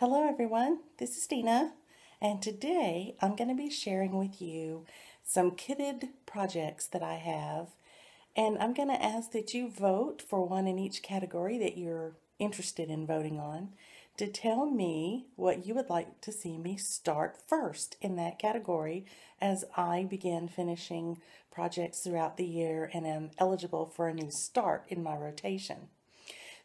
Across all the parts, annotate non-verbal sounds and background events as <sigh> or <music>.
Hello everyone, this is Dina and today I'm going to be sharing with you some kitted projects that I have and I'm going to ask that you vote for one in each category that you're interested in voting on to tell me what you would like to see me start first in that category as I begin finishing projects throughout the year and am eligible for a new start in my rotation.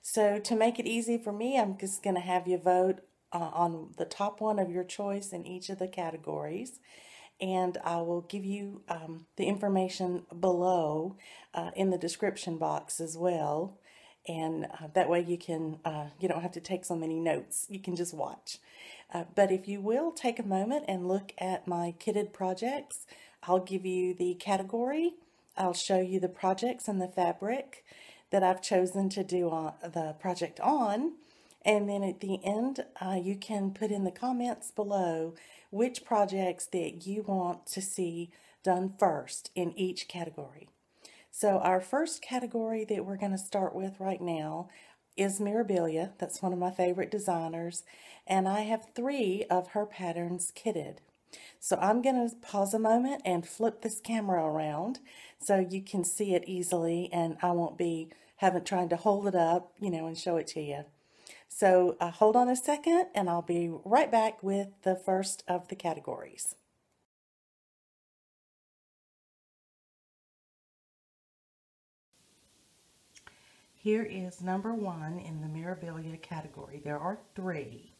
So to make it easy for me, I'm just going to have you vote uh, on the top one of your choice in each of the categories. And I will give you um, the information below uh, in the description box as well. And uh, that way you can, uh, you don't have to take so many notes. You can just watch. Uh, but if you will take a moment and look at my kitted projects, I'll give you the category. I'll show you the projects and the fabric that I've chosen to do on, the project on and then at the end, uh, you can put in the comments below which projects that you want to see done first in each category. So our first category that we're going to start with right now is Mirabilia. That's one of my favorite designers. And I have three of her patterns kitted. So I'm going to pause a moment and flip this camera around so you can see it easily and I won't be having trying to hold it up, you know, and show it to you. So uh, hold on a second and I'll be right back with the first of the categories. Here is number one in the Mirabilia category. There are three.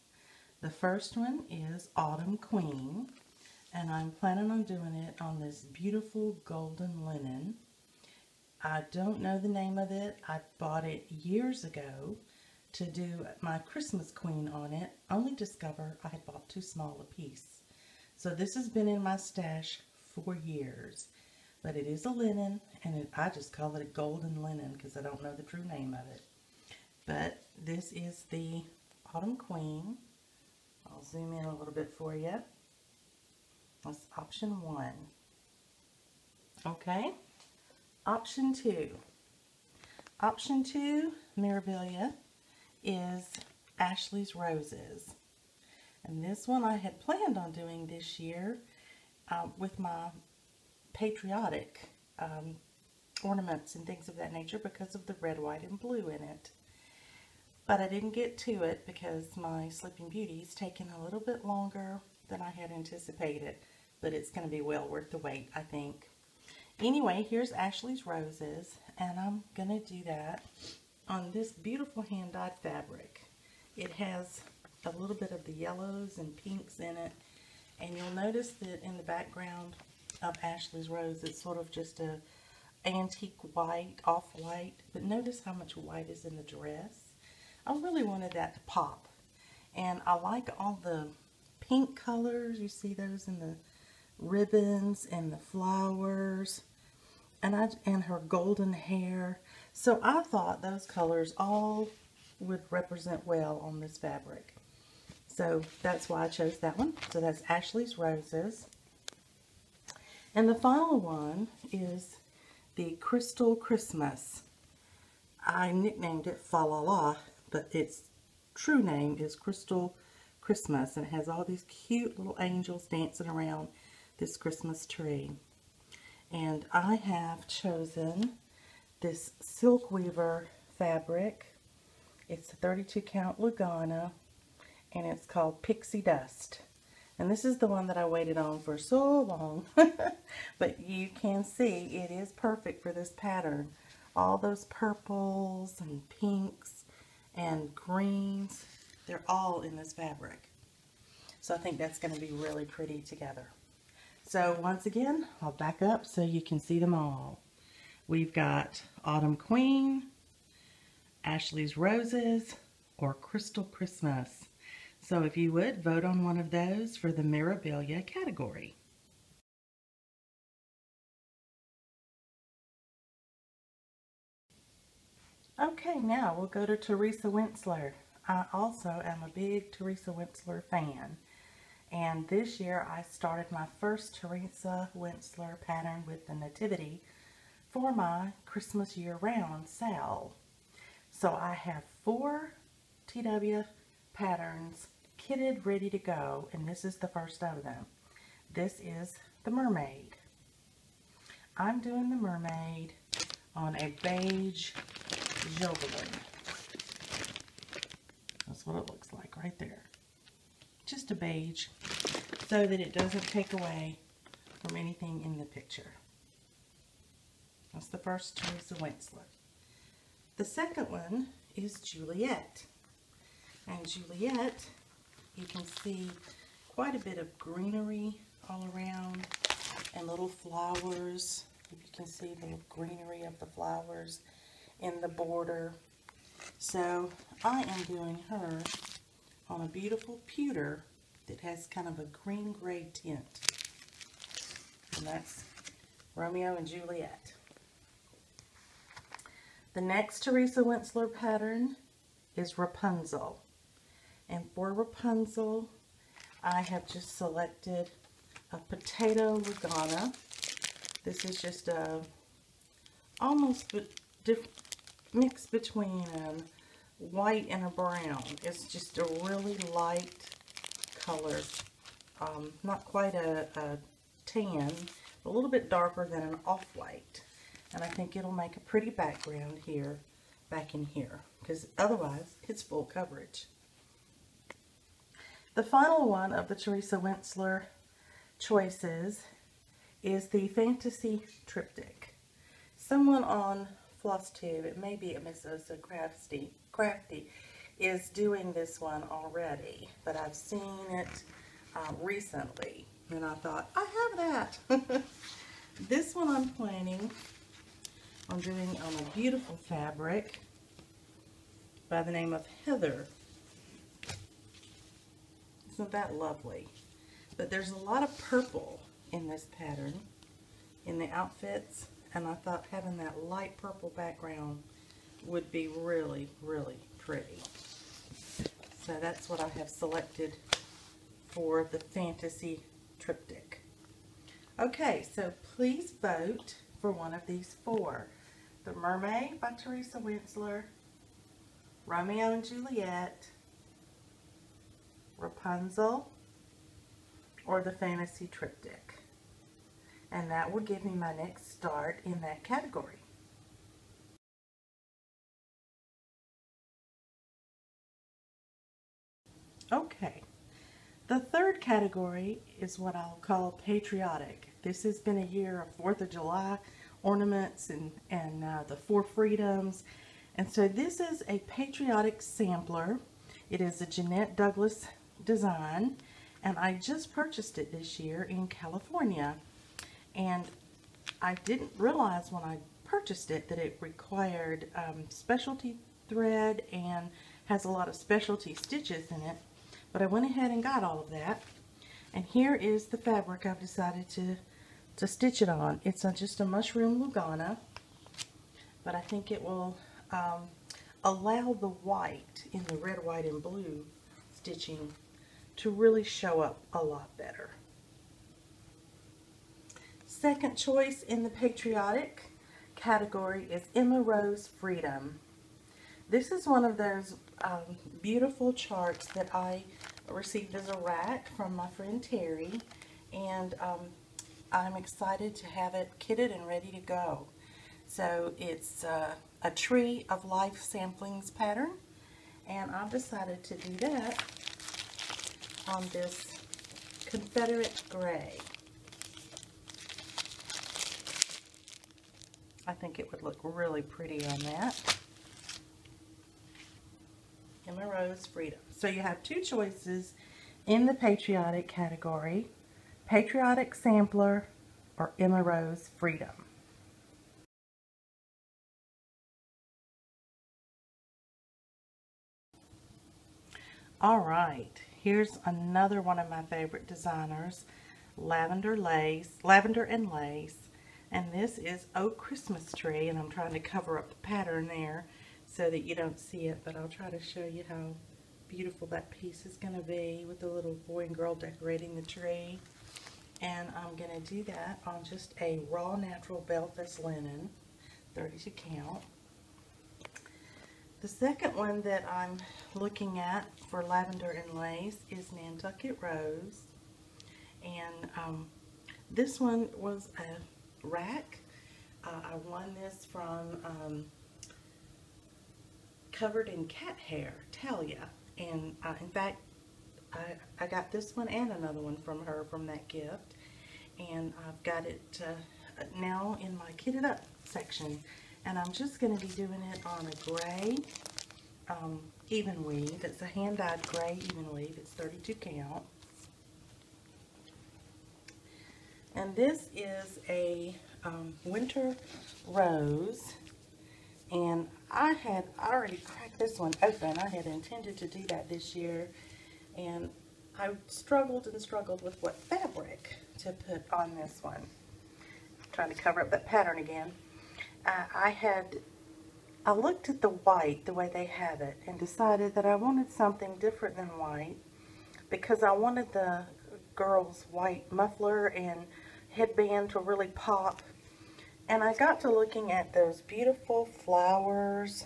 The first one is Autumn Queen, and I'm planning on doing it on this beautiful golden linen. I don't know the name of it. I bought it years ago to do my Christmas queen on it, only discovered I had bought too small a piece. So this has been in my stash for years. But it is a linen, and it, I just call it a golden linen because I don't know the true name of it. But this is the Autumn Queen. I'll zoom in a little bit for you. That's option one. Okay. Option two. Option two, Mirabilia is Ashley's Roses. And this one I had planned on doing this year uh, with my patriotic um, ornaments and things of that nature because of the red, white, and blue in it. But I didn't get to it because my Sleeping Beauty is taking a little bit longer than I had anticipated. But it's going to be well worth the wait, I think. Anyway, here's Ashley's Roses, and I'm going to do that on this beautiful hand-dyed fabric. It has a little bit of the yellows and pinks in it. And you'll notice that in the background of Ashley's Rose, it's sort of just a antique white, off-white. But notice how much white is in the dress. I really wanted that to pop. And I like all the pink colors. You see those in the ribbons and the flowers. And, I, and her golden hair. So I thought those colors all would represent well on this fabric. So that's why I chose that one. So that's Ashley's Roses. And the final one is the Crystal Christmas. I nicknamed it Fa La La, but its true name is Crystal Christmas. And it has all these cute little angels dancing around this Christmas tree. And I have chosen this Silk Weaver fabric. It's a 32 count Lugana and it's called Pixie Dust. And this is the one that I waited on for so long. <laughs> but you can see it is perfect for this pattern. All those purples and pinks and greens, they're all in this fabric. So I think that's going to be really pretty together. So once again, I'll back up so you can see them all. We've got Autumn Queen, Ashley's Roses, or Crystal Christmas. So if you would, vote on one of those for the Mirabilia category. Okay, now we'll go to Teresa Wentzler. I also am a big Teresa Wentzler fan. And this year I started my first Teresa Wentzler pattern with the Nativity for my Christmas year-round sale. So I have four TW patterns kitted, ready to go, and this is the first of them. This is the mermaid. I'm doing the mermaid on a beige Jobelan. That's what it looks like right there. Just a beige so that it doesn't take away from anything in the picture. That's the first Teresa Wentzler. The second one is Juliet. And Juliet, you can see quite a bit of greenery all around and little flowers. If You can see the greenery of the flowers in the border. So I am doing her on a beautiful pewter that has kind of a green-gray tint. And that's Romeo and Juliet. The next Teresa Wentzler pattern is Rapunzel. And for Rapunzel, I have just selected a potato Lugana. This is just a almost mix between a white and a brown. It's just a really light color. Um, not quite a, a tan, a little bit darker than an off-white. And I think it'll make a pretty background here, back in here, because otherwise it's full coverage. The final one of the Teresa Wentzler choices is the Fantasy Triptych. Someone on FlossTube, it may be a Miss Osa Crafty, Crafty, is doing this one already, but I've seen it uh, recently, and I thought, I have that. <laughs> this one I'm planning on doing on a beautiful fabric by the name of Heather. Isn't that lovely? But there's a lot of purple in this pattern, in the outfits, and I thought having that light purple background would be really, really pretty. So that's what I have selected for the Fantasy Triptych. Okay, so please vote for one of these four. The Mermaid by Teresa Wentzler, Romeo and Juliet, Rapunzel, or the Fantasy Triptych. And that will give me my next start in that category. Okay, the third category is what I'll call patriotic. This has been a year of 4th of July ornaments and, and uh, the Four Freedoms. And so this is a patriotic sampler. It is a Jeanette Douglas design and I just purchased it this year in California. And I didn't realize when I purchased it that it required um, specialty thread and has a lot of specialty stitches in it. But I went ahead and got all of that. And here is the fabric I've decided to, to stitch it on. It's a, just a mushroom Lugana. But I think it will um, allow the white in the red, white, and blue stitching to really show up a lot better. Second choice in the patriotic category is Emma Rose Freedom. This is one of those um, beautiful charts that I received as a rack from my friend Terry and um, I'm excited to have it kitted and ready to go. So it's uh, a tree of life samplings pattern and I've decided to do that on this Confederate Gray. I think it would look really pretty on that. Emma Rose Freedom. So you have two choices in the patriotic category, Patriotic Sampler or Emma Rose Freedom. All right, Here's another one of my favorite designers, Lavender Lace, Lavender and Lace. And this is O Christmas Tree, and I'm trying to cover up the pattern there so that you don't see it, but I'll try to show you how beautiful that piece is going to be with the little boy and girl decorating the tree. And I'm going to do that on just a raw natural Belfast linen, 30 to count. The second one that I'm looking at for lavender and lace is Nantucket Rose. And um, this one was a rack. Uh, I won this from um, Covered in Cat Hair, Talia. And uh, in fact, I, I got this one and another one from her from that gift. And I've got it uh, now in my kitted up section. And I'm just going to be doing it on a gray um, even weave. It's a hand-dyed gray even weave. It's 32 count. And this is a um, winter rose. And I had already cracked this one open. I had intended to do that this year. And I struggled and struggled with what fabric to put on this one. I'm trying to cover up that pattern again. Uh, I had, I looked at the white, the way they have it, and decided that I wanted something different than white because I wanted the girl's white muffler and headband to really pop. And I got to looking at those beautiful flowers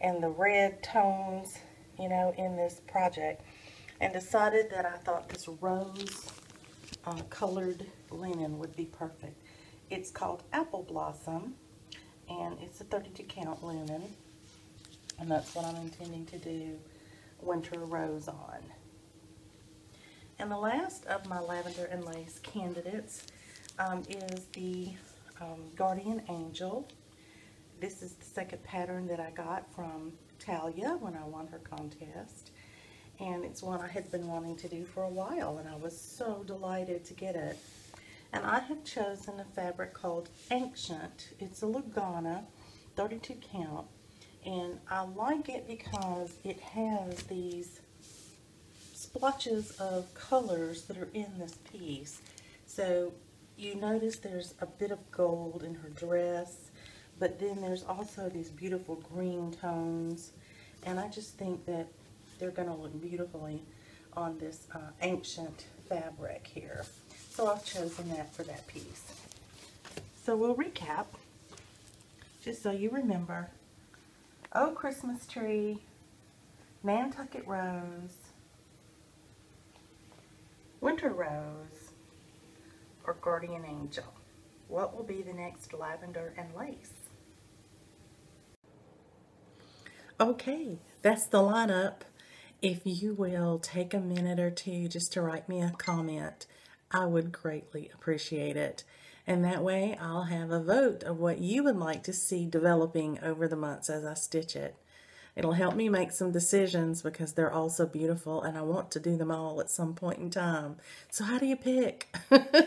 and the red tones, you know, in this project and decided that I thought this rose uh, colored linen would be perfect. It's called Apple Blossom and it's a 32 count linen and that's what I'm intending to do winter rose on. And the last of my lavender and lace candidates um, is the um, Guardian Angel. This is the second pattern that I got from Talia when I won her contest. And it's one I had been wanting to do for a while and I was so delighted to get it. And I have chosen a fabric called Ancient. It's a Lugana, 32 count. And I like it because it has these splotches of colors that are in this piece. So you notice there's a bit of gold in her dress, but then there's also these beautiful green tones. And I just think that they're going to look beautifully on this uh, ancient fabric here. So I've chosen that for that piece. So we'll recap, just so you remember. Oh Christmas Tree, Nantucket Rose, Winter Rose, or Guardian Angel. What will be the next lavender and lace? Okay, that's the lineup. If you will take a minute or two just to write me a comment, I would greatly appreciate it. And that way I'll have a vote of what you would like to see developing over the months as I stitch it. It'll help me make some decisions because they're all so beautiful and I want to do them all at some point in time. So how do you pick?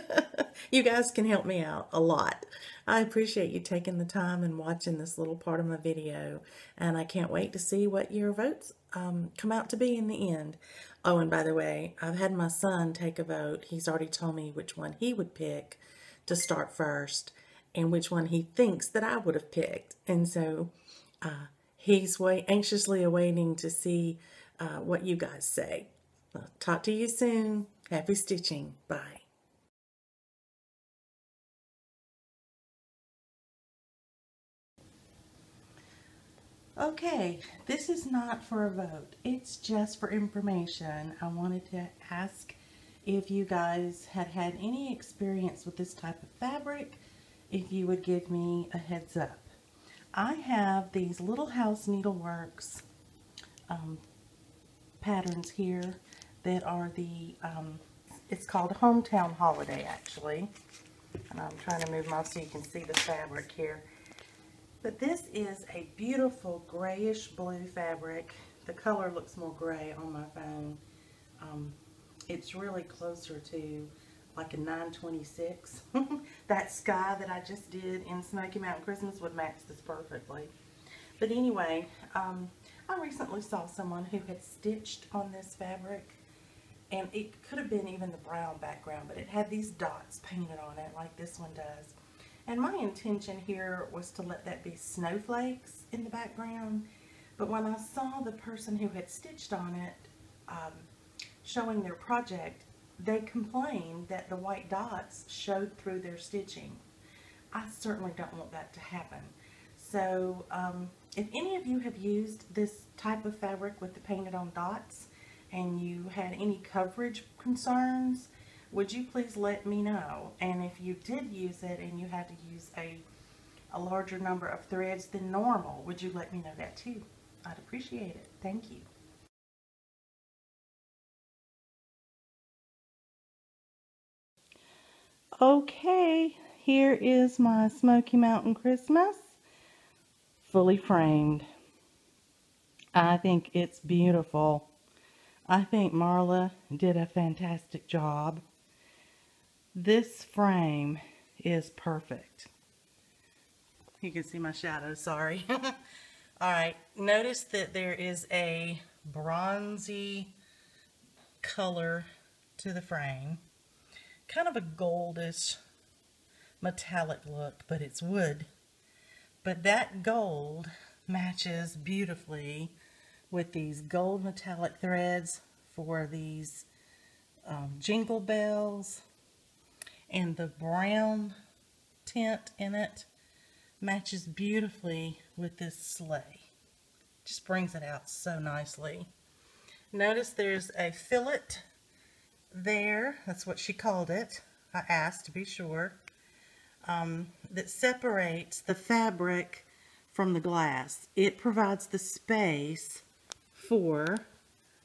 <laughs> you guys can help me out a lot. I appreciate you taking the time and watching this little part of my video and I can't wait to see what your votes um, come out to be in the end. Oh, and by the way, I've had my son take a vote. He's already told me which one he would pick to start first and which one he thinks that I would have picked. And so uh, he's wait, anxiously awaiting to see uh, what you guys say. I'll talk to you soon. Happy stitching. Bye. Okay, this is not for a vote. It's just for information. I wanted to ask if you guys had had any experience with this type of fabric, if you would give me a heads up. I have these Little House Needleworks um, patterns here that are the, um, it's called Hometown Holiday actually. And I'm trying to move my so you can see the fabric here. But this is a beautiful grayish blue fabric. The color looks more gray on my phone. Um, it's really closer to like a 926. <laughs> that sky that I just did in Smoky Mountain Christmas would match this perfectly. But anyway, um, I recently saw someone who had stitched on this fabric and it could have been even the brown background, but it had these dots painted on it like this one does. And my intention here was to let that be snowflakes in the background. But when I saw the person who had stitched on it um, showing their project, they complained that the white dots showed through their stitching. I certainly don't want that to happen. So um, if any of you have used this type of fabric with the painted on dots and you had any coverage concerns, would you please let me know? And if you did use it and you had to use a, a larger number of threads than normal, would you let me know that too? I'd appreciate it. Thank you. Okay, here is my Smoky Mountain Christmas fully framed. I think it's beautiful. I think Marla did a fantastic job. This frame is perfect. You can see my shadow, sorry. <laughs> All right, notice that there is a bronzy color to the frame. Kind of a goldish metallic look, but it's wood. But that gold matches beautifully with these gold metallic threads for these um, jingle bells and the brown tint in it matches beautifully with this sleigh. Just brings it out so nicely. Notice there's a fillet there. That's what she called it. I asked to be sure. Um, that separates the fabric from the glass. It provides the space for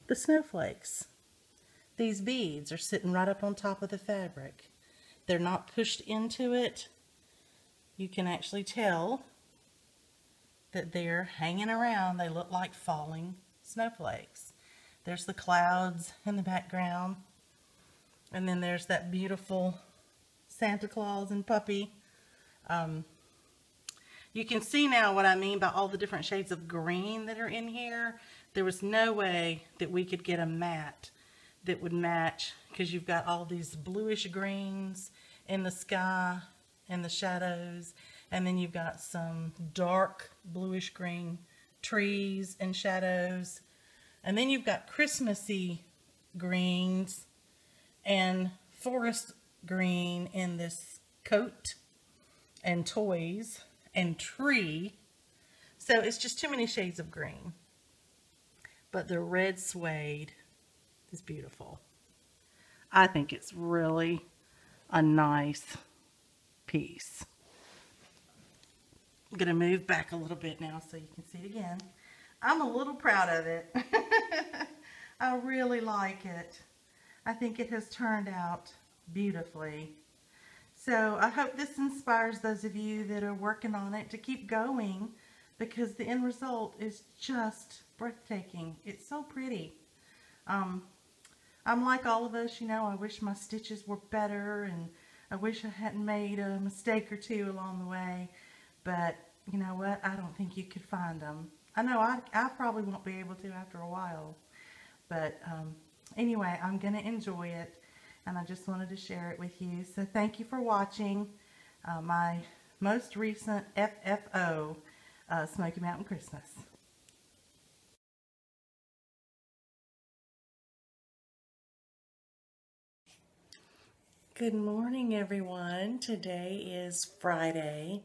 the snowflakes. These beads are sitting right up on top of the fabric. They're not pushed into it. You can actually tell that they're hanging around. They look like falling snowflakes. There's the clouds in the background. And then there's that beautiful Santa Claus and puppy. Um, you can see now what I mean by all the different shades of green that are in here. There was no way that we could get a mat that would match because you've got all these bluish greens in the sky and the shadows and then you've got some dark bluish green trees and shadows and then you've got Christmassy greens and forest green in this coat and toys and tree. So it's just too many shades of green. But the red suede is beautiful. I think it's really a nice piece. I'm going to move back a little bit now so you can see it again. I'm a little proud of it. <laughs> I really like it. I think it has turned out beautifully. So I hope this inspires those of you that are working on it to keep going because the end result is just breathtaking. It's so pretty. Um, I'm like all of us, you know, I wish my stitches were better and I wish I hadn't made a mistake or two along the way. But you know what? I don't think you could find them. I know I, I probably won't be able to after a while. But um, anyway, I'm going to enjoy it and I just wanted to share it with you. So thank you for watching uh, my most recent FFO uh, Smoky Mountain Christmas. Good morning everyone. Today is Friday,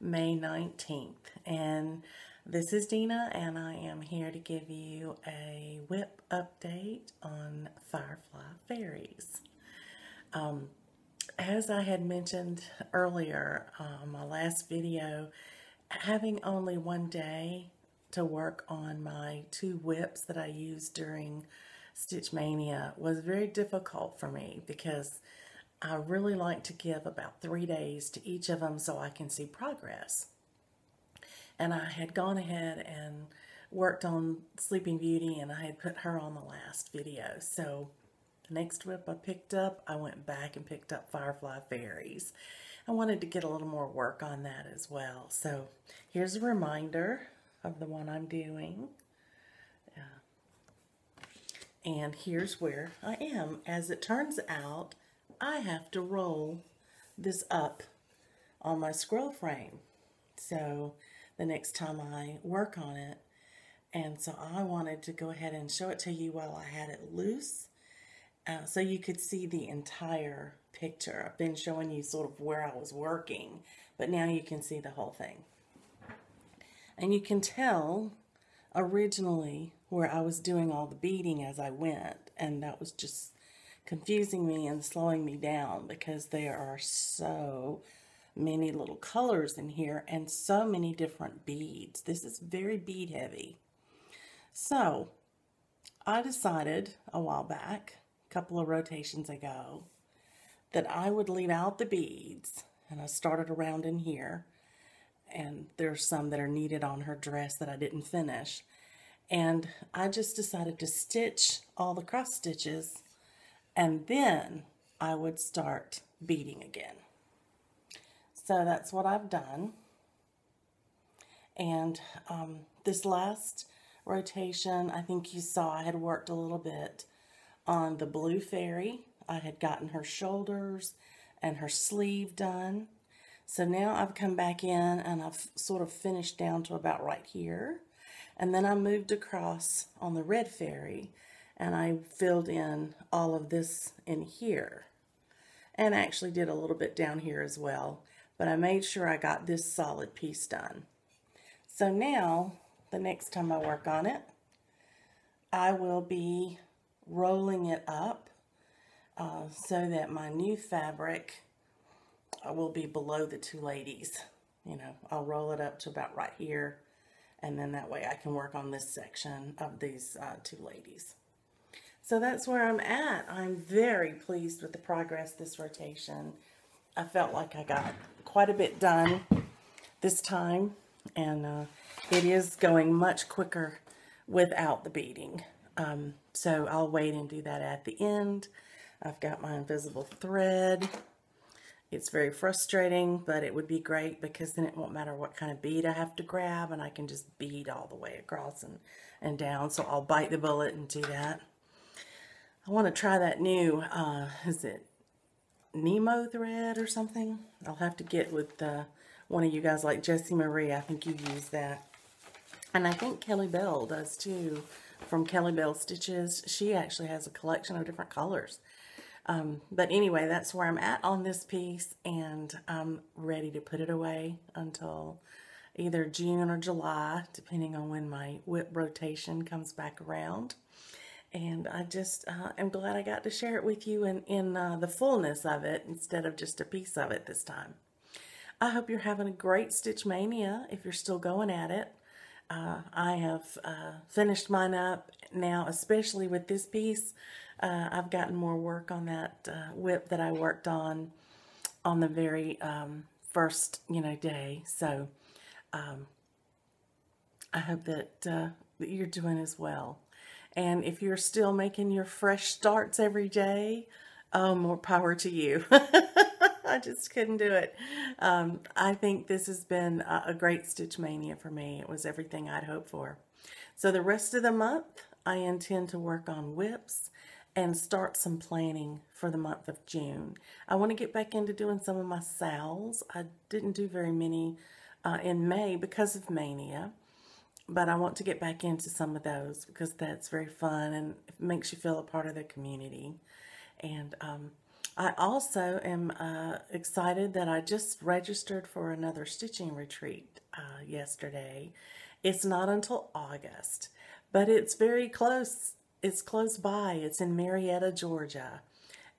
May 19th and this is Dina and I am here to give you a WIP update on Firefly Faeries. Um, as I had mentioned earlier um, my last video, having only one day to work on my two WIPs that I used during Stitch Mania was very difficult for me because I really like to give about three days to each of them so I can see progress. And I had gone ahead and worked on Sleeping Beauty and I had put her on the last video. So the next WIP I picked up, I went back and picked up Firefly Faeries. I wanted to get a little more work on that as well. So here's a reminder of the one I'm doing. And here's where I am. As it turns out, I have to roll this up on my scroll frame. So the next time I work on it, and so I wanted to go ahead and show it to you while I had it loose uh, so you could see the entire picture. I've been showing you sort of where I was working, but now you can see the whole thing. And you can tell originally where I was doing all the beading as I went, and that was just confusing me and slowing me down because there are so many little colors in here and so many different beads. This is very bead heavy. So I decided a while back, a couple of rotations ago, that I would leave out the beads and I started around in here and there's some that are needed on her dress that I didn't finish and I just decided to stitch all the cross stitches and then I would start beading again. So that's what I've done. And um, this last rotation, I think you saw I had worked a little bit on the blue fairy. I had gotten her shoulders and her sleeve done. So now I've come back in and I've sort of finished down to about right here. And then I moved across on the red fairy and I filled in all of this in here. And actually did a little bit down here as well. But I made sure I got this solid piece done. So now, the next time I work on it, I will be rolling it up uh, so that my new fabric uh, will be below the two ladies. You know, I'll roll it up to about right here and then that way I can work on this section of these uh, two ladies. So that's where I'm at. I'm very pleased with the progress this rotation. I felt like I got quite a bit done this time and uh, it is going much quicker without the beading. Um, so I'll wait and do that at the end. I've got my invisible thread it's very frustrating, but it would be great because then it won't matter what kind of bead I have to grab and I can just bead all the way across and, and down. So I'll bite the bullet and do that. I want to try that new, uh, is it Nymo thread or something? I'll have to get with uh, one of you guys like Jessie Marie. I think you use that. And I think Kelly Bell does too from Kelly Bell Stitches. She actually has a collection of different colors. Um, but anyway, that's where I'm at on this piece and I'm ready to put it away until either June or July, depending on when my WIP rotation comes back around. And I just uh, am glad I got to share it with you in, in uh, the fullness of it instead of just a piece of it this time. I hope you're having a great Stitch Mania if you're still going at it. Uh, I have uh, finished mine up now, especially with this piece. Uh, I've gotten more work on that uh, WIP that I worked on on the very um, first, you know, day. So um, I hope that, that you're doing as well. And if you're still making your fresh starts every day, oh, more power to you. <laughs> I just couldn't do it. Um, I think this has been a, a great Stitch Mania for me. It was everything I'd hoped for. So the rest of the month, I intend to work on WIPs and start some planning for the month of June. I want to get back into doing some of my sales. I didn't do very many uh, in May because of Mania, but I want to get back into some of those because that's very fun and it makes you feel a part of the community. And um, I also am uh, excited that I just registered for another stitching retreat uh, yesterday. It's not until August, but it's very close it's close by. It's in Marietta, Georgia.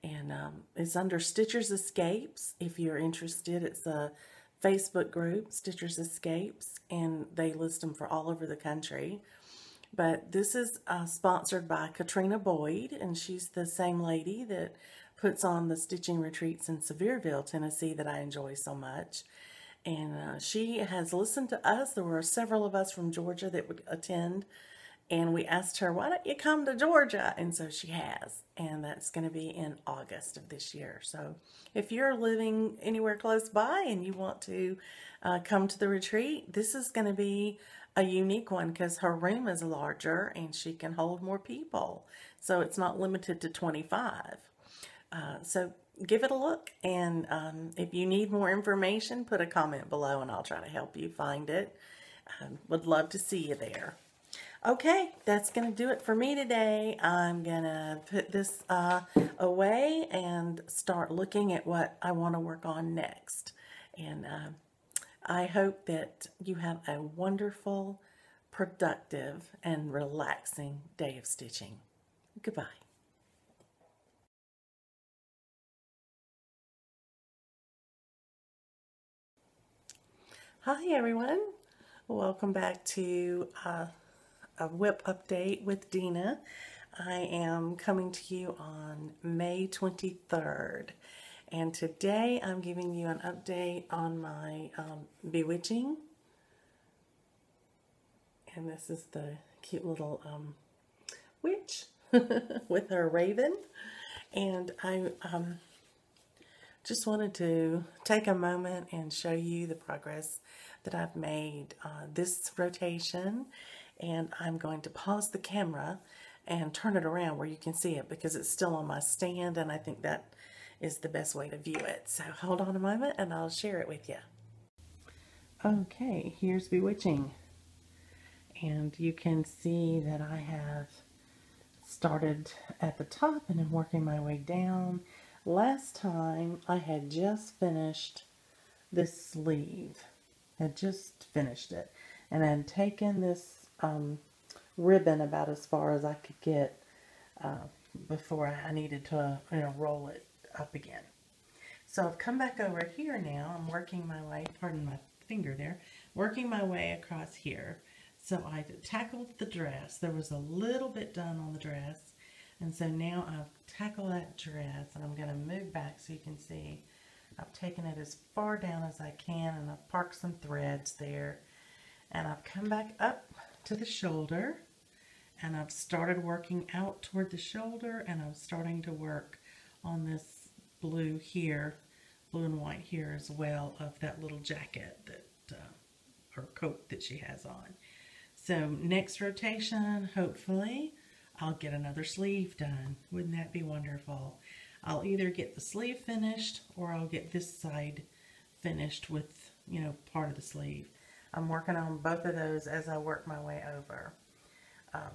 And um, it's under Stitchers Escapes. If you're interested, it's a Facebook group, Stitchers Escapes, and they list them for all over the country. But this is uh, sponsored by Katrina Boyd, and she's the same lady that puts on the stitching retreats in Sevierville, Tennessee that I enjoy so much. And uh, she has listened to us. There were several of us from Georgia that would attend and we asked her, why don't you come to Georgia? And so she has. And that's going to be in August of this year. So if you're living anywhere close by and you want to uh, come to the retreat, this is going to be a unique one because her room is larger and she can hold more people. So it's not limited to 25. Uh, so give it a look. And um, if you need more information, put a comment below and I'll try to help you find it. Um, would love to see you there. Okay, that's going to do it for me today. I'm going to put this uh, away and start looking at what I want to work on next. And uh, I hope that you have a wonderful, productive, and relaxing day of stitching. Goodbye. Hi everyone, welcome back to uh, a WIP update with Dina. I am coming to you on May 23rd and today I'm giving you an update on my um, bewitching. And this is the cute little um, witch <laughs> with her raven. And I um, just wanted to take a moment and show you the progress that I've made uh, this rotation and I'm going to pause the camera and turn it around where you can see it because it's still on my stand and I think that is the best way to view it. So hold on a moment and I'll share it with you. Okay, here's Bewitching. And you can see that I have started at the top and I'm working my way down. Last time I had just finished this sleeve. had just finished it. And I had taken this um, ribbon about as far as I could get uh, before I needed to you know, roll it up again. So I've come back over here now. I'm working my way, pardon my finger there, working my way across here. So I tackled the dress. There was a little bit done on the dress. And so now I've tackled that dress and I'm going to move back so you can see I've taken it as far down as I can and I've parked some threads there. And I've come back up to the shoulder and I've started working out toward the shoulder and I'm starting to work on this blue here, blue and white here as well of that little jacket that, uh, coat that she has on. So next rotation, hopefully, I'll get another sleeve done. Wouldn't that be wonderful? I'll either get the sleeve finished or I'll get this side finished with, you know, part of the sleeve. I'm working on both of those as I work my way over. Um,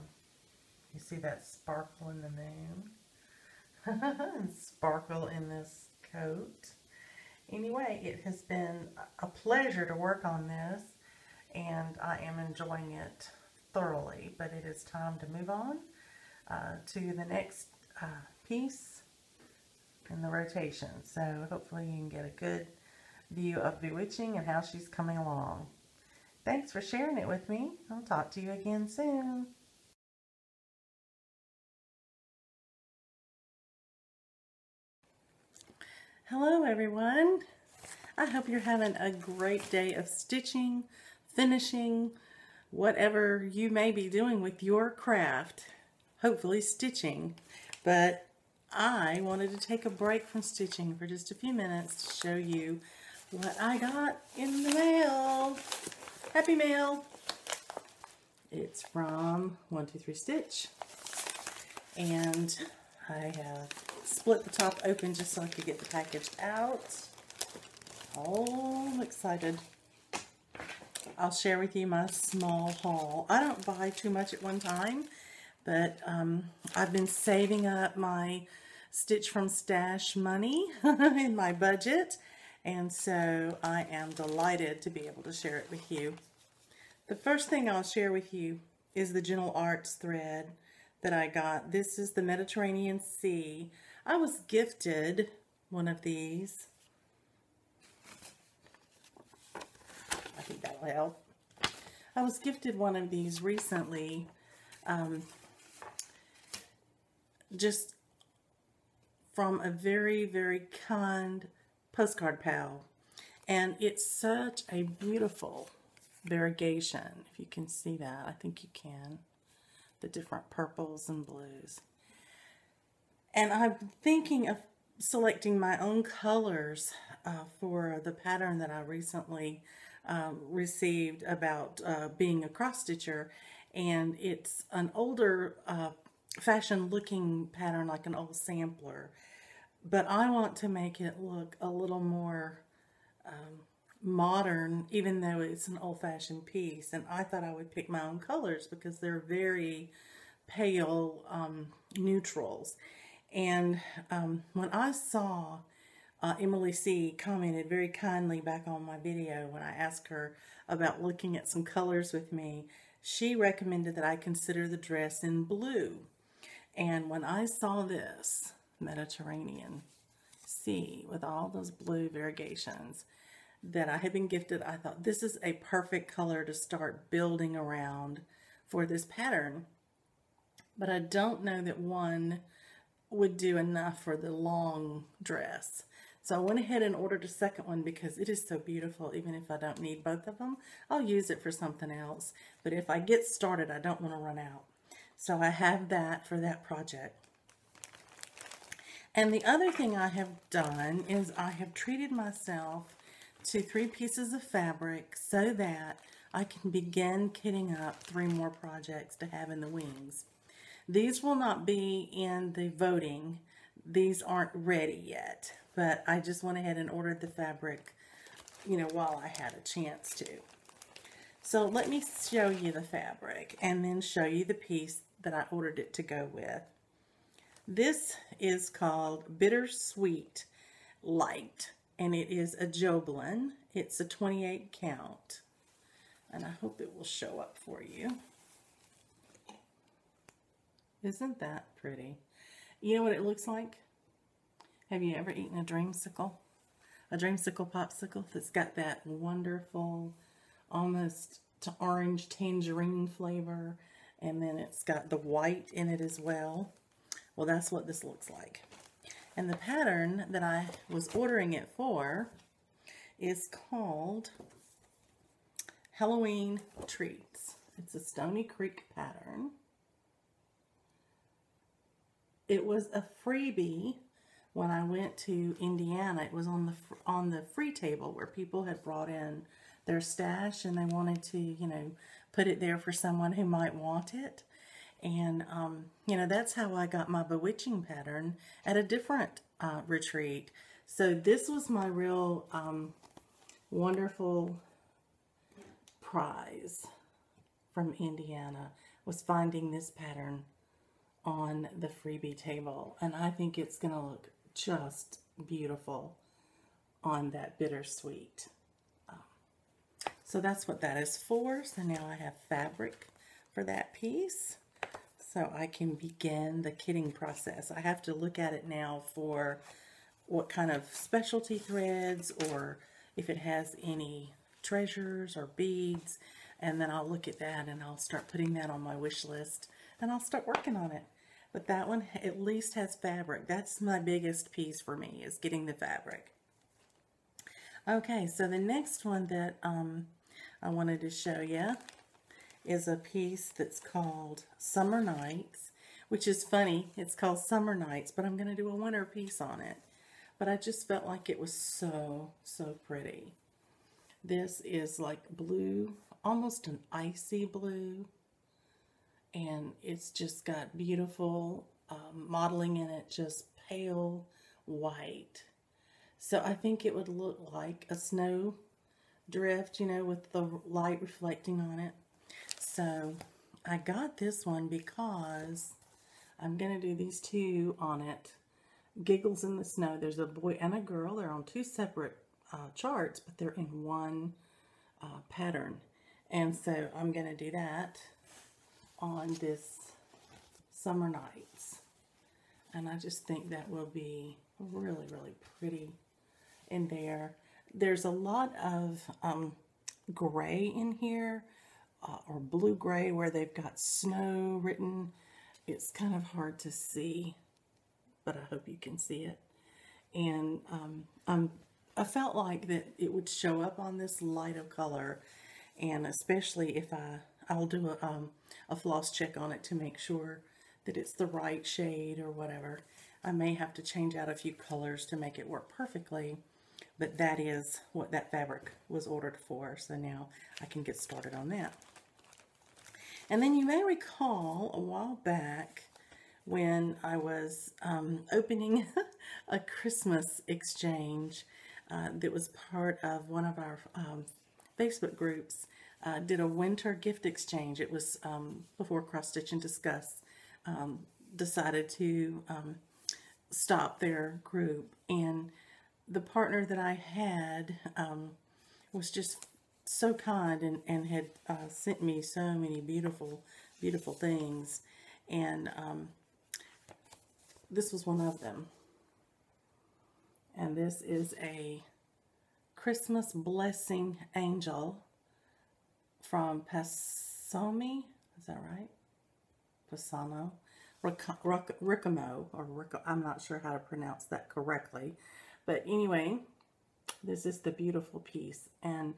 you see that sparkle in the moon? <laughs> sparkle in this coat. Anyway, it has been a pleasure to work on this and I am enjoying it thoroughly, but it is time to move on uh, to the next uh, piece in the rotation. So hopefully you can get a good view of Bewitching and how she's coming along. Thanks for sharing it with me. I'll talk to you again soon. Hello everyone. I hope you're having a great day of stitching, finishing, whatever you may be doing with your craft, hopefully stitching. But I wanted to take a break from stitching for just a few minutes to show you what I got in the mail. Happy mail! It's from 123 Stitch. And I have split the top open just so I could get the package out. Oh, excited. I'll share with you my small haul. I don't buy too much at one time, but um, I've been saving up my Stitch from Stash money <laughs> in my budget, and so I am delighted to be able to share it with you. The first thing I'll share with you is the Gentle Arts thread that I got. This is the Mediterranean Sea. I was gifted one of these. I think that'll help. I was gifted one of these recently. Um, just from a very, very kind postcard pal. And it's such a beautiful variegation, if you can see that. I think you can the different purples and blues. And I'm thinking of selecting my own colors uh, for the pattern that I recently um, received about uh, being a cross stitcher and it's an older uh, fashion looking pattern like an old sampler but I want to make it look a little more um, modern, even though it's an old-fashioned piece. And I thought I would pick my own colors because they're very pale um, neutrals. And um, when I saw uh, Emily C. commented very kindly back on my video when I asked her about looking at some colors with me. She recommended that I consider the dress in blue. And when I saw this Mediterranean Sea with all those blue variegations that I had been gifted, I thought this is a perfect color to start building around for this pattern. But I don't know that one would do enough for the long dress. So I went ahead and ordered a second one because it is so beautiful. Even if I don't need both of them, I'll use it for something else. But if I get started, I don't want to run out. So I have that for that project. And the other thing I have done is I have treated myself to three pieces of fabric so that I can begin kitting up three more projects to have in the wings. These will not be in the voting. These aren't ready yet, but I just went ahead and ordered the fabric, you know, while I had a chance to. So let me show you the fabric and then show you the piece that I ordered it to go with. This is called Bittersweet Light, and it is a Jobelan. It's a 28 count, and I hope it will show up for you. Isn't that pretty? You know what it looks like? Have you ever eaten a dreamsicle? A dreamsicle popsicle that's got that wonderful, almost orange tangerine flavor, and then it's got the white in it as well. Well, that's what this looks like. And the pattern that I was ordering it for is called Halloween Treats. It's a Stoney Creek pattern it was a freebie when I went to Indiana. It was on the on the free table where people had brought in their stash and they wanted to, you know, put it there for someone who might want it. And, um, you know, that's how I got my bewitching pattern at a different uh, retreat. So this was my real um, wonderful prize from Indiana was finding this pattern on the freebie table. And I think it's going to look just beautiful on that bittersweet. Um, so that's what that is for. So now I have fabric for that piece. So I can begin the kitting process. I have to look at it now for what kind of specialty threads or if it has any treasures or beads and then I'll look at that and I'll start putting that on my wish list and I'll start working on it. But that one at least has fabric. That's my biggest piece for me is getting the fabric. Okay, so the next one that um, I wanted to show you is a piece that's called Summer Nights, which is funny. It's called Summer Nights, but I'm going to do a winter piece on it. But I just felt like it was so, so pretty. This is like blue, almost an icy blue and it's just got beautiful um, mottling in it, just pale white. So I think it would look like a snow drift, you know, with the light reflecting on it. So I got this one because I'm going to do these two on it. Giggles in the Snow. There's a boy and a girl. They're on two separate uh, charts, but they're in one uh, pattern. And so I'm going to do that on this summer nights. And I just think that will be really, really pretty in there. There's a lot of um, gray in here, uh, or blue gray where they've got snow written. It's kind of hard to see, but I hope you can see it. And um, I felt like that it would show up on this light of color, and especially if I I'll do a, um, a floss check on it to make sure that it's the right shade or whatever. I may have to change out a few colors to make it work perfectly, but that is what that fabric was ordered for, so now I can get started on that. And then you may recall a while back when I was um, opening <laughs> a Christmas exchange uh, that was part of one of our um, Facebook groups uh, did a winter gift exchange. It was um, before Cross Stitch and Discuss um, decided to um, stop their group. And the partner that I had um, was just so kind and, and had uh, sent me so many beautiful, beautiful things. And um, this was one of them. And this is a Christmas Blessing Angel from Pasomi. Is that right? Pisano. Ricamo, or Rick, I'm not sure how to pronounce that correctly. But anyway, this is the beautiful piece. And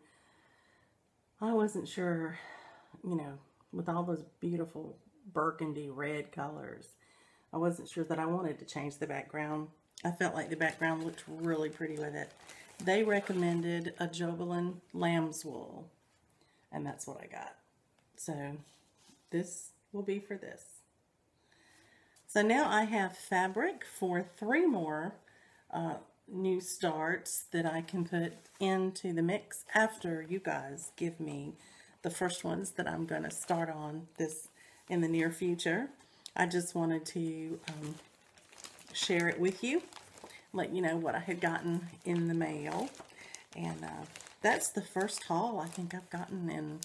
I wasn't sure, you know, with all those beautiful burgundy red colors, I wasn't sure that I wanted to change the background. I felt like the background looked really pretty with it. They recommended a Jobelan lamb's wool, and that's what I got. So this will be for this. So now I have fabric for three more uh, new starts that I can put into the mix after you guys give me the first ones that I'm going to start on this in the near future. I just wanted to um, share it with you, let you know what I had gotten in the mail. And uh, that's the first haul I think I've gotten in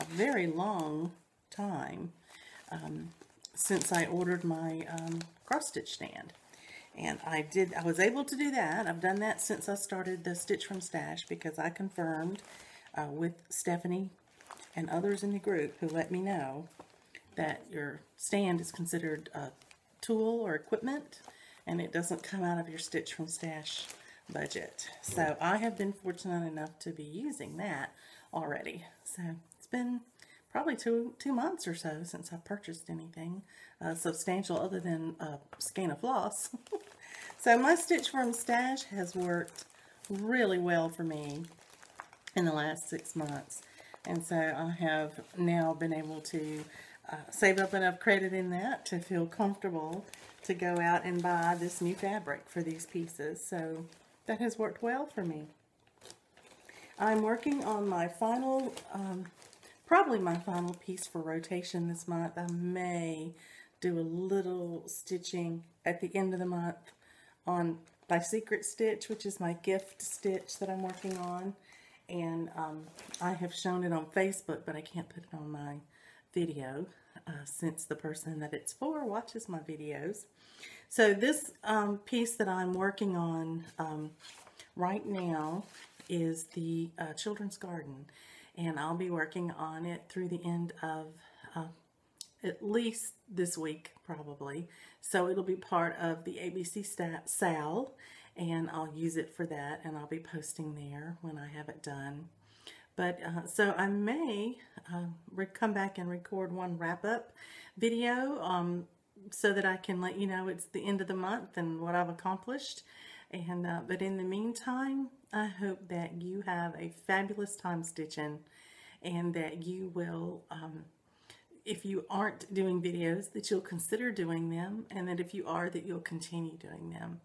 a very long time um, since I ordered my um, cross stitch stand. And I did, I was able to do that. I've done that since I started the Stitch from Stash because I confirmed uh, with Stephanie and others in the group who let me know that your stand is considered a tool or equipment and it doesn't come out of your Stitch from Stash budget. So I have been fortunate enough to be using that already. So it's been probably two two months or so since I've purchased anything uh, substantial other than a skein of floss. <laughs> so my Stitch from Stash has worked really well for me in the last six months. And so I have now been able to uh, save up enough credit in that to feel comfortable to go out and buy this new fabric for these pieces. So that has worked well for me. I'm working on my final, um, probably my final piece for rotation this month. I may do a little stitching at the end of the month on my secret stitch, which is my gift stitch that I'm working on. And um, I have shown it on Facebook, but I can't put it on my video uh, since the person that it's for watches my videos. So this um, piece that I'm working on um, right now is the uh, Children's Garden. And I'll be working on it through the end of uh, at least this week, probably. So it'll be part of the ABC Stat SAL, and I'll use it for that, and I'll be posting there when I have it done. But uh, so I may uh, come back and record one wrap-up video um, so that I can let you know it's the end of the month and what I've accomplished. And uh, But in the meantime, I hope that you have a fabulous time stitching and that you will um, if you aren't doing videos, that you'll consider doing them, and that if you are, that you'll continue doing them.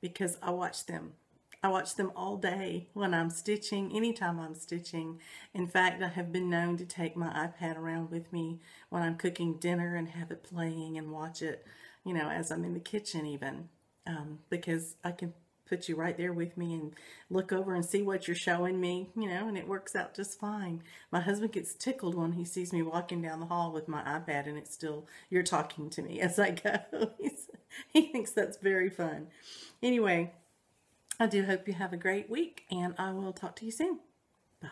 Because I watch them. I watch them all day when I'm stitching, anytime I'm stitching. In fact, I have been known to take my iPad around with me when I'm cooking dinner and have it playing and watch it, you know, as I'm in the kitchen even. Um, because I can put you right there with me and look over and see what you're showing me, you know, and it works out just fine. My husband gets tickled when he sees me walking down the hall with my iPad and it's still, you're talking to me <laughs> as I go. he thinks that's very fun. Anyway, I do hope you have a great week and I will talk to you soon. Bye.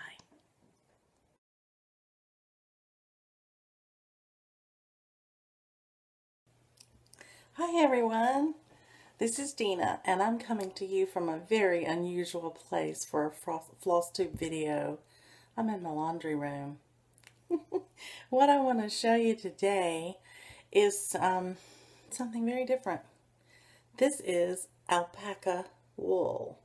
Hi everyone. This is Dina, and I'm coming to you from a very unusual place for a floss tube video. I'm in the laundry room. <laughs> what I want to show you today is um, something very different. This is alpaca wool,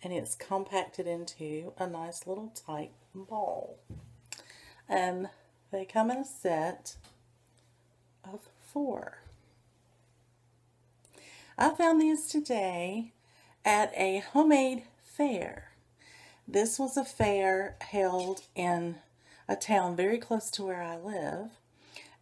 and it's compacted into a nice little tight ball. And they come in a set of four. I found these today at a homemade fair. This was a fair held in a town very close to where I live.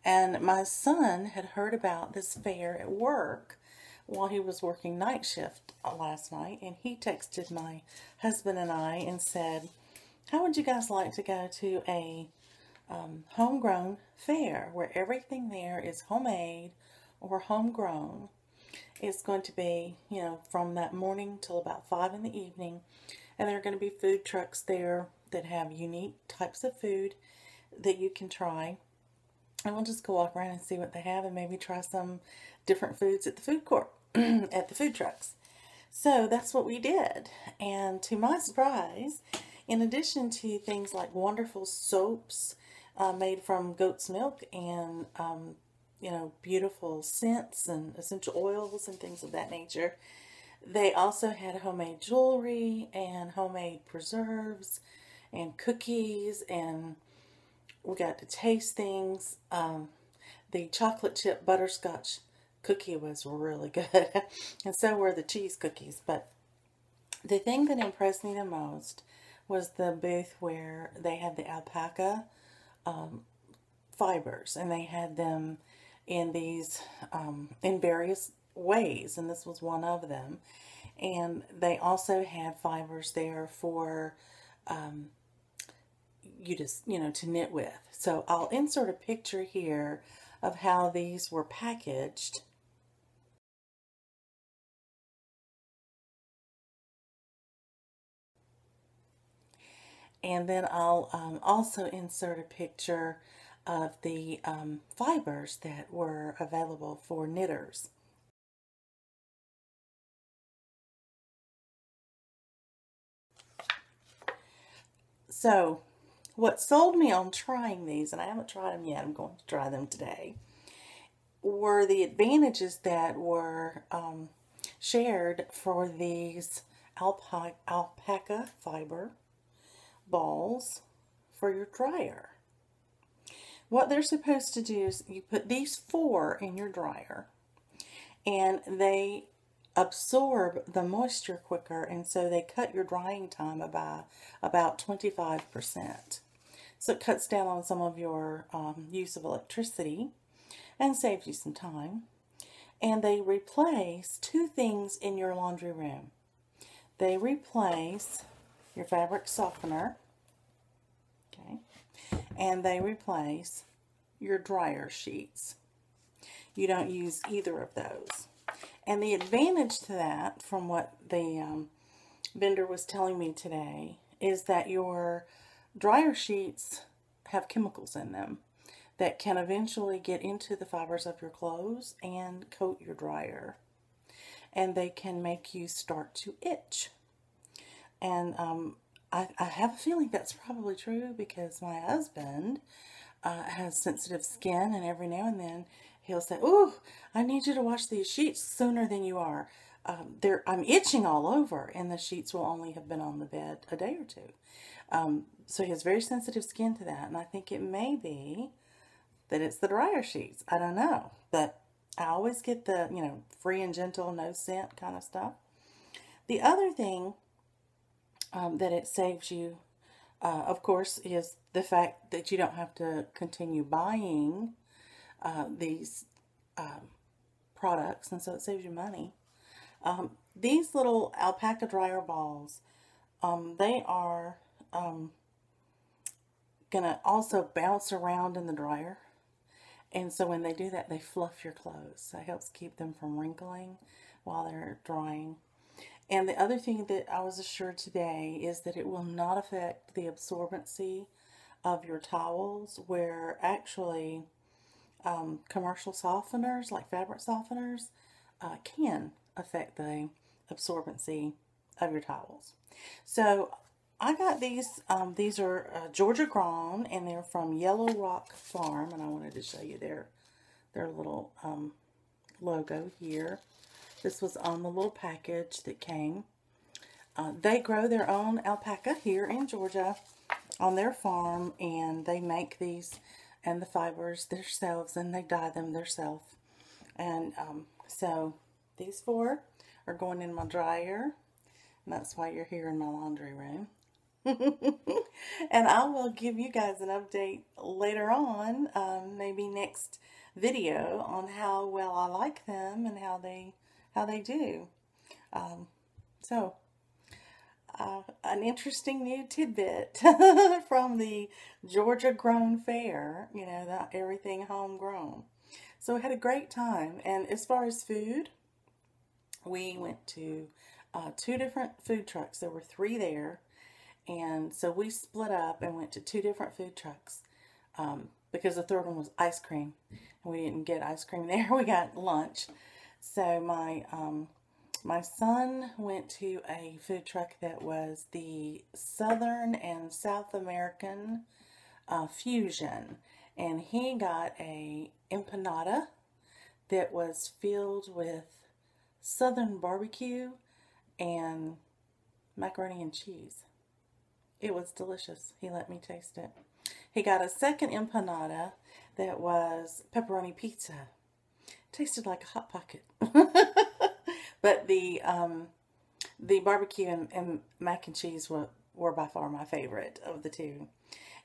And my son had heard about this fair at work while he was working night shift last night, and he texted my husband and I and said, how would you guys like to go to a um, homegrown fair where everything there is homemade or homegrown? It's going to be, you know, from that morning till about 5 in the evening. And there are going to be food trucks there that have unique types of food that you can try. And we'll just go walk around and see what they have and maybe try some different foods at the food court, <clears throat> at the food trucks. So that's what we did. And to my surprise, in addition to things like wonderful soaps uh, made from goat's milk and, um, you know, beautiful scents and essential oils and things of that nature, they also had homemade jewelry and homemade preserves and cookies and we got to taste things. Um, the chocolate chip butterscotch cookie was really <laughs> good and so were the cheese cookies but the thing that impressed me the most was the booth where they had the alpaca um, fibers and they had them in these um, in various ways and this was one of them. And they also had fibers there for um, you just you know to knit with. So I'll insert a picture here of how these were packaged. And then I'll um, also insert a picture of the um, fibers that were available for knitters. So, what sold me on trying these, and I haven't tried them yet, I'm going to try them today, were the advantages that were um, shared for these alpaca, alpaca fiber balls for your dryer. What they're supposed to do is you put these four in your dryer and they absorb the moisture quicker and so they cut your drying time by about 25%. So it cuts down on some of your um, use of electricity and saves you some time. And they replace two things in your laundry room. They replace your fabric softener, and they replace your dryer sheets. You don't use either of those. And the advantage to that, from what the um, vendor was telling me today, is that your dryer sheets have chemicals in them that can eventually get into the fibers of your clothes and coat your dryer. And they can make you start to itch. And um, I, I, have a feeling that's probably true because my husband uh, has sensitive skin, and every now and then he'll say, "Oh, I need you to wash these sheets sooner than you are." Um, I'm itching all over, and the sheets will only have been on the bed a day or two. Um, so he has very sensitive skin to that, and I think it may be that it's the dryer sheets. I don't know, but I always get the you know free and gentle, no scent kind of stuff. The other thing um, that it saves you, uh, of course, is the fact that you don't have to continue buying uh, these um, products, and so it saves you money. Um, these little alpaca dryer balls, um, they are um, going to also bounce around in the dryer. And so when they do that, they fluff your clothes. So it helps keep them from wrinkling while they're drying. And the other thing that I was assured today is that it will not affect the absorbency of your towels where actually um, commercial softeners like fabric softeners uh, can affect the absorbency of your towels. So I got these, um, these are uh, Georgia grown and they're from Yellow Rock Farm and I wanted to show you their, their little um, logo here. This was on the little package that came. Uh, they grow their own alpaca here in Georgia on their farm and they make these and the fibers themselves and they dye them themselves. And um, so these four are going in my dryer. And that's why you're here in my laundry room. <laughs> and I will give you guys an update later on, um, maybe next video, on how well I like them and how they how they do. Um, so, uh, an interesting new tidbit <laughs> from the Georgia Grown Fair, you know, that everything homegrown. So we had a great time. And as far as food, we went to uh, two different food trucks. There were three there. And so we split up and went to two different food trucks um, because the third one was ice cream. And we didn't get ice cream <laughs> there. We got lunch. So my um, my son went to a food truck that was the Southern and South American uh, fusion. And he got a empanada that was filled with Southern barbecue and macaroni and cheese. It was delicious. He let me taste it. He got a second empanada that was pepperoni pizza. Tasted like a hot pocket. <laughs> but the um, the barbecue and, and, mac and cheese were, were by far my favorite of the two.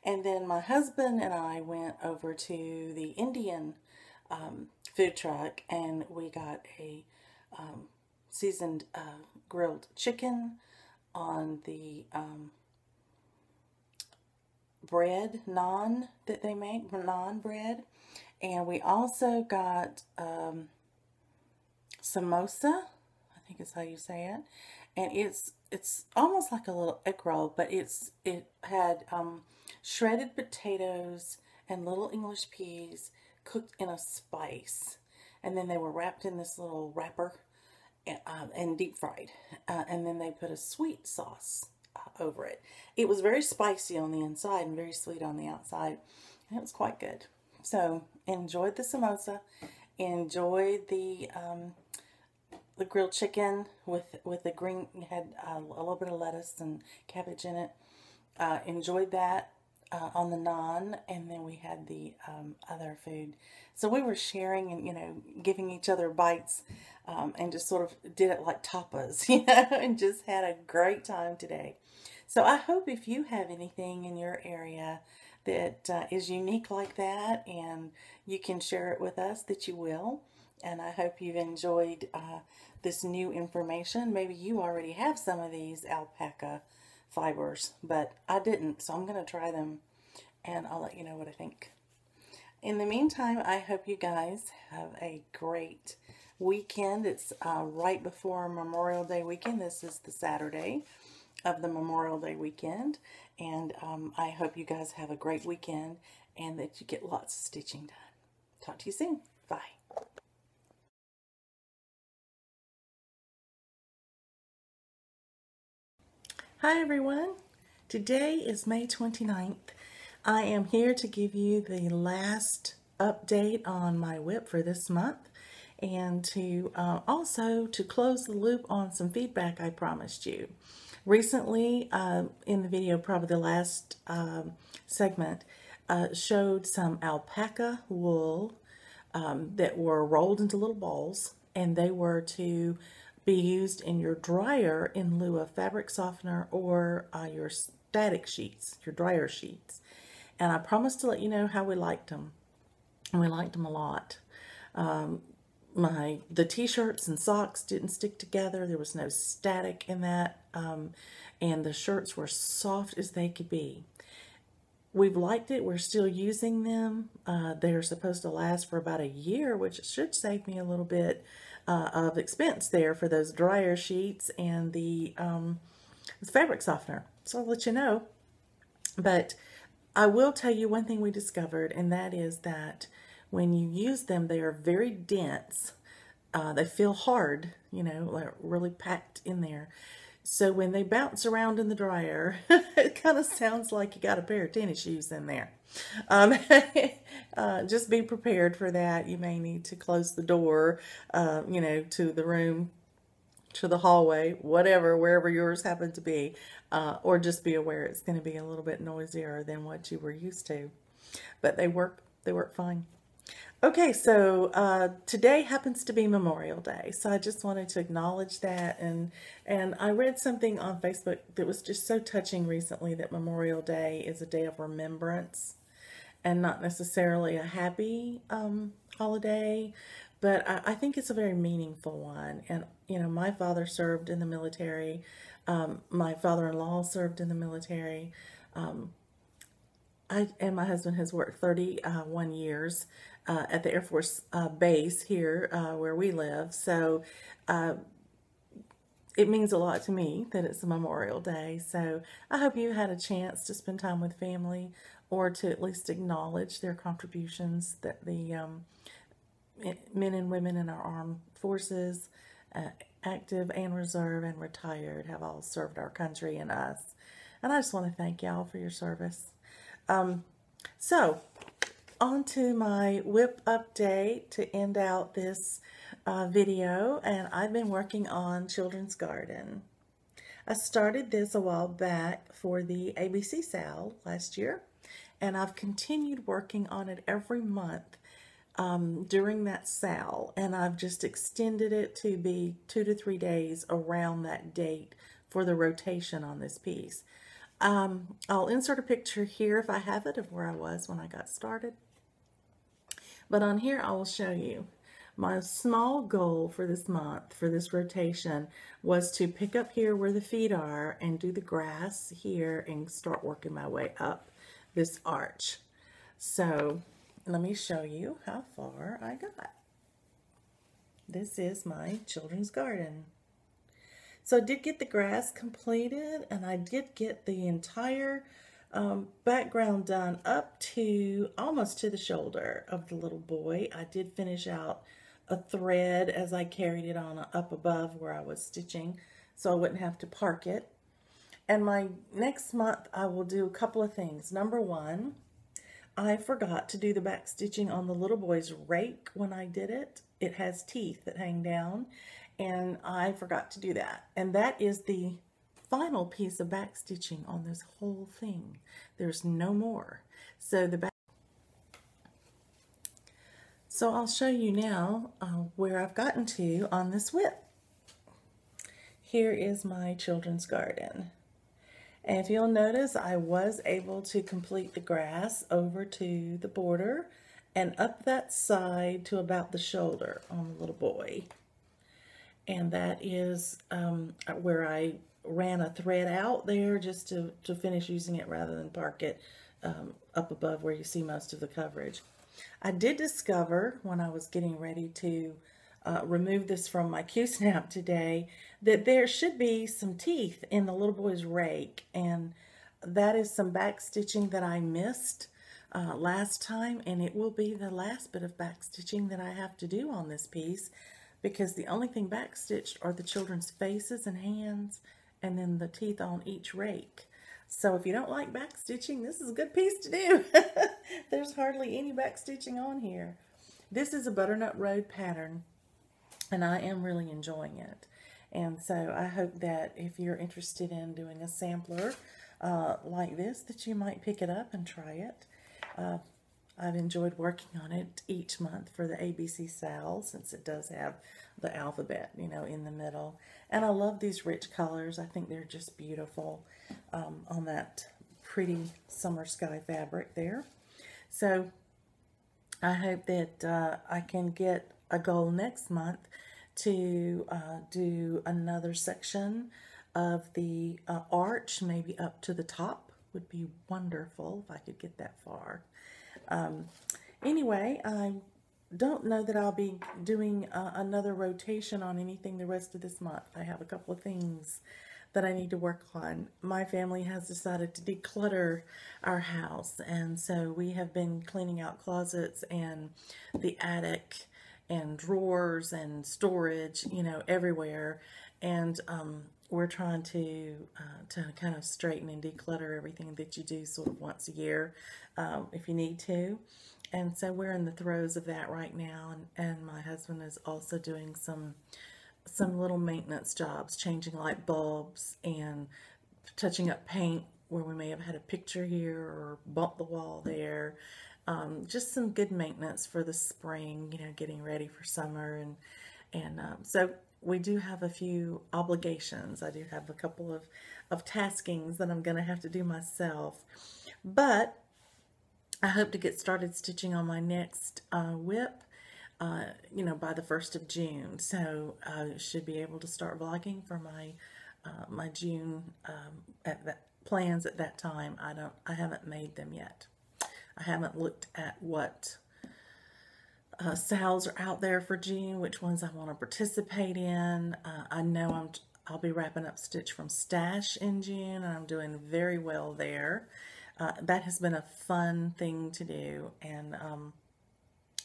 And then my husband and I went over to the Indian um, food truck and we got a um, seasoned uh, grilled chicken on the um, bread, naan that they make, naan bread. And we also got um, samosa, I think is how you say it. And it's it's almost like a little egg roll, but it's it had um, shredded potatoes and little English peas cooked in a spice. And then they were wrapped in this little wrapper and, um, and deep fried. Uh, and then they put a sweet sauce uh, over it. It was very spicy on the inside and very sweet on the outside. And it was quite good. So enjoyed the samosa. Enjoyed the um, the grilled chicken with with the green had uh, a little bit of lettuce and cabbage in it. Uh, enjoyed that uh, on the naan, and then we had the um, other food. So we were sharing and you know giving each other bites, um, and just sort of did it like tapas, <laughs> you know, and just had a great time today. So I hope if you have anything in your area that uh, is unique like that, and you can share it with us, that you will. And I hope you've enjoyed uh, this new information. Maybe you already have some of these alpaca fibers, but I didn't, so I'm going to try them and I'll let you know what I think. In the meantime, I hope you guys have a great weekend. It's uh, right before Memorial Day weekend. This is the Saturday of the Memorial Day weekend, and um, I hope you guys have a great weekend and that you get lots of stitching done. Talk to you soon. Bye. Hi everyone. Today is May 29th. I am here to give you the last update on my WIP for this month and to uh, also to close the loop on some feedback I promised you. Recently, uh, in the video, probably the last um, segment, uh, showed some alpaca wool um, that were rolled into little balls and they were to be used in your dryer in lieu of fabric softener or uh, your static sheets, your dryer sheets. And I promised to let you know how we liked them. And we liked them a lot. Um, my The t-shirts and socks didn't stick together. There was no static in that. Um, and the shirts were soft as they could be. We've liked it. We're still using them. Uh, they're supposed to last for about a year, which should save me a little bit uh, of expense there for those dryer sheets and the, um, fabric softener. So I'll let you know. But I will tell you one thing we discovered, and that is that when you use them, they are very dense. Uh, they feel hard, you know, like really packed in there. So when they bounce around in the dryer, <laughs> it kind of sounds like you got a pair of tennis shoes in there. Um, <laughs> uh, just be prepared for that. You may need to close the door, uh, you know, to the room, to the hallway, whatever, wherever yours happen to be, uh, or just be aware it's going to be a little bit noisier than what you were used to. But they work, they work fine. Okay, so uh, today happens to be Memorial Day, so I just wanted to acknowledge that. And and I read something on Facebook that was just so touching recently that Memorial Day is a day of remembrance, and not necessarily a happy um, holiday, but I, I, think it's a very meaningful one. And, you know, my father served in the military. Um, my father-in-law served in the military. Um, I, and my husband has worked 31 years uh, at the Air Force uh, base here uh, where we live. So uh, it means a lot to me that it's a Memorial Day. So I hope you had a chance to spend time with family or to at least acknowledge their contributions that the um, men and women in our armed forces, uh, active and reserve and retired, have all served our country and us. And I just want to thank y'all for your service. Um, so, on to my WIP update to end out this uh, video. And I've been working on Children's Garden. I started this a while back for the ABC SAL last year. And I've continued working on it every month um, during that SAL, and I've just extended it to be two to three days around that date for the rotation on this piece. Um, I'll insert a picture here if I have it of where I was when I got started. But on here I will show you. My small goal for this month, for this rotation, was to pick up here where the feet are and do the grass here and start working my way up this arch. So let me show you how far I got. This is my children's garden. So I did get the grass completed and I did get the entire um, background done up to almost to the shoulder of the little boy. I did finish out a thread as I carried it on up above where I was stitching so I wouldn't have to park it. And my next month I will do a couple of things. Number one, I forgot to do the back stitching on the little boy's rake when I did it. It has teeth that hang down and I forgot to do that. And that is the final piece of back stitching on this whole thing. There's no more. So the back so I'll show you now uh, where I've gotten to on this WIP. Here is my children's garden. And if you'll notice, I was able to complete the grass over to the border and up that side to about the shoulder on the little boy. And that is um, where I ran a thread out there just to, to finish using it rather than park it um, up above where you see most of the coverage. I did discover when I was getting ready to uh, remove this from my <laughs> Q-snap today that there should be some teeth in the little boy's rake and that is some back stitching that I missed uh, last time and it will be the last bit of back stitching that I have to do on this piece because the only thing back stitched are the children's faces and hands and then the teeth on each rake. So if you don't like back stitching, this is a good piece to do. <laughs> There's hardly any back stitching on here. This is a Butternut Road pattern and I am really enjoying it. And so I hope that if you're interested in doing a sampler uh, like this, that you might pick it up and try it. Uh, I've enjoyed working on it each month for the ABC SAL since it does have the alphabet, you know, in the middle. And I love these rich colors. I think they're just beautiful um, on that pretty summer sky fabric there. So I hope that uh, I can get a goal next month to uh, do another section of the uh, arch, maybe up to the top would be wonderful if I could get that far. Um, anyway, I don't know that I'll be doing uh, another rotation on anything the rest of this month. I have a couple of things that I need to work on. My family has decided to declutter our house, and so we have been cleaning out closets and the attic and drawers and storage, you know, everywhere. And um, we're trying to uh, to kind of straighten and declutter everything that you do sort of once a year um, if you need to. And so we're in the throes of that right now. And, and my husband is also doing some some little maintenance jobs, changing light bulbs and touching up paint where we may have had a picture here or bumped the wall there. Um, just some good maintenance for the spring, you know, getting ready for summer. And, and um, so we do have a few obligations. I do have a couple of, of taskings that I'm going to have to do myself. But I hope to get started stitching on my next uh, WIP uh, you know, by the 1st of June. So I should be able to start vlogging for my uh, my June um, at that plans at that time. I don't I haven't made them yet. I haven't looked at what uh, SALs are out there for June, which ones I want to participate in. Uh, I know I'm I'll be wrapping up Stitch from Stash in June, and I'm doing very well there. Uh, that has been a fun thing to do, and um,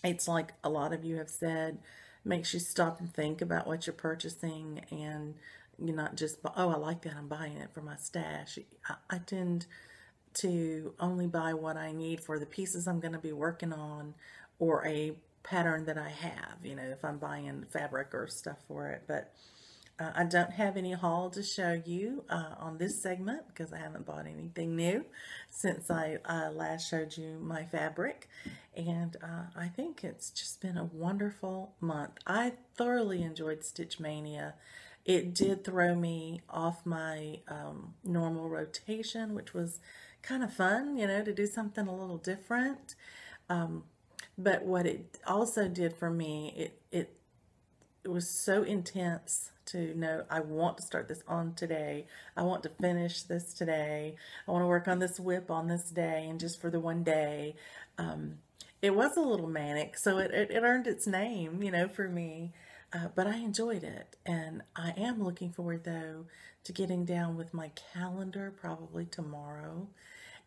it's like a lot of you have said, makes you stop and think about what you're purchasing, and you're not just oh I like that I'm buying it for my stash. I, I tend to only buy what I need for the pieces I'm going to be working on, or a pattern that I have. You know, if I'm buying fabric or stuff for it, but uh, I don't have any haul to show you uh, on this segment because I haven't bought anything new since I uh, last showed you my fabric. And uh, I think it's just been a wonderful month. I thoroughly enjoyed Stitch Mania. It did throw me off my um, normal rotation, which was kind of fun, you know, to do something a little different. Um, but what it also did for me, it, it, it was so intense to know I want to start this on today. I want to finish this today. I want to work on this WIP on this day and just for the one day. Um, it was a little manic, so it, it, it, earned its name, you know, for me. Uh, but I enjoyed it. And I am looking forward, though, to getting down with my calendar probably tomorrow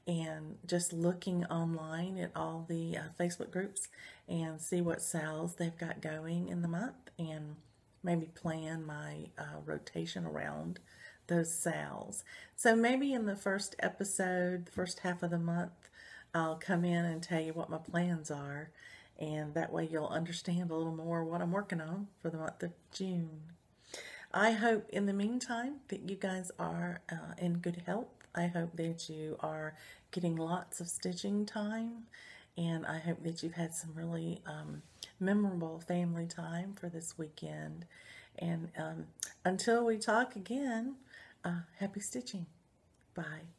and just looking online at all the uh, Facebook groups and see what SALs they've got going in the month and maybe plan my uh, rotation around those SALs. So maybe in the first episode, the first half of the month, I'll come in and tell you what my plans are. And that way you'll understand a little more what I'm working on for the month of June. I hope in the meantime that you guys are uh, in good health. I hope that you are getting lots of stitching time. And I hope that you've had some really um, memorable family time for this weekend. And um, until we talk again, uh, happy stitching. Bye.